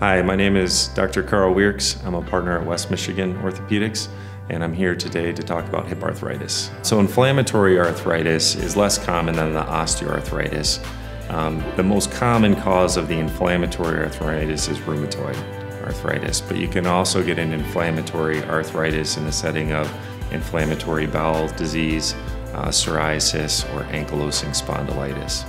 Hi, my name is Dr. Carl Wierks. I'm a partner at West Michigan Orthopedics, and I'm here today to talk about hip arthritis. So, inflammatory arthritis is less common than the osteoarthritis. Um, the most common cause of the inflammatory arthritis is rheumatoid arthritis, but you can also get an inflammatory arthritis in the setting of inflammatory bowel disease, uh, psoriasis, or ankylosing spondylitis.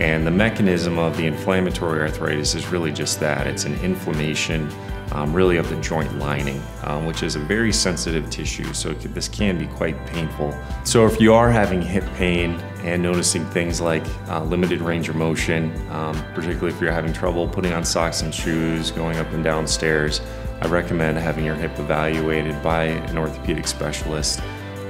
And the mechanism of the inflammatory arthritis is really just that it's an inflammation, um, really, of the joint lining, um, which is a very sensitive tissue, so this can be quite painful. So, if you are having hip pain and noticing things like uh, limited range of motion, um, particularly if you're having trouble putting on socks and shoes, going up and down stairs, I recommend having your hip evaluated by an orthopedic specialist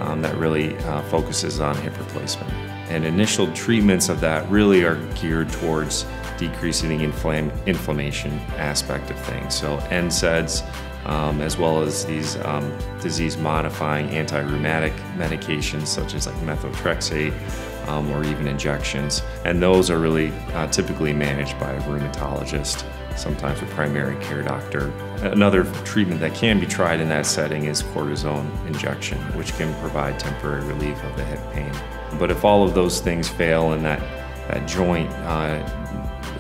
um, that really uh, focuses on hip replacement. And initial treatments of that really are geared towards decreasing the inflam inflammation aspect of things. So NSAIDs, um, as well as these um, disease-modifying anti-rheumatic medications such as like methotrexate um, or even injections. And those are really uh, typically managed by a rheumatologist sometimes a primary care doctor. Another treatment that can be tried in that setting is cortisone injection, which can provide temporary relief of the hip pain. But if all of those things fail and that, that joint uh,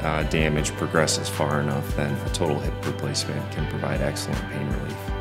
uh, damage progresses far enough, then a total hip replacement can provide excellent pain relief.